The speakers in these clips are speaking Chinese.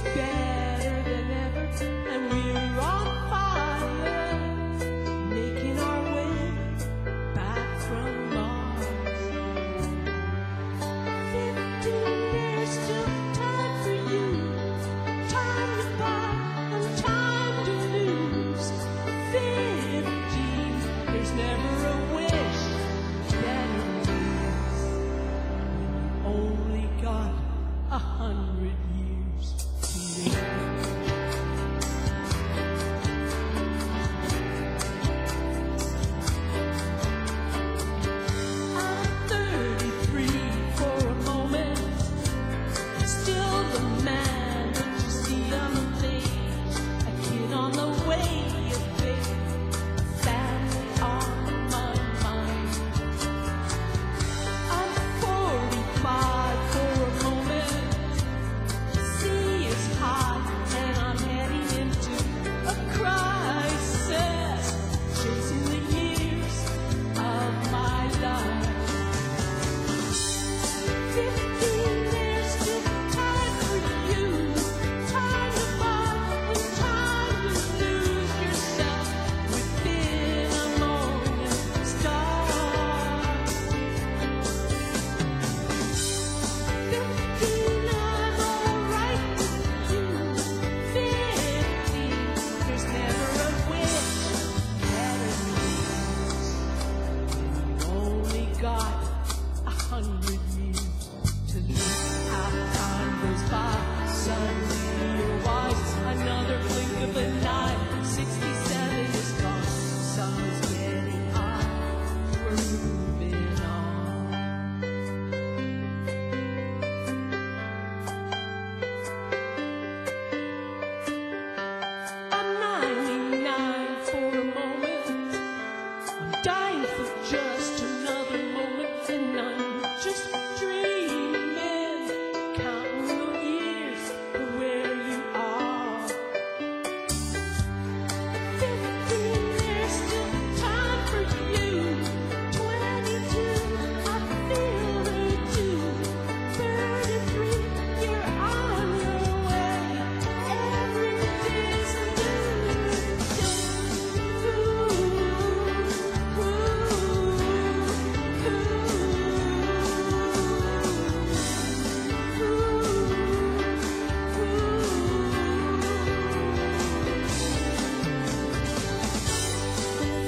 spell.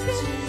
谢。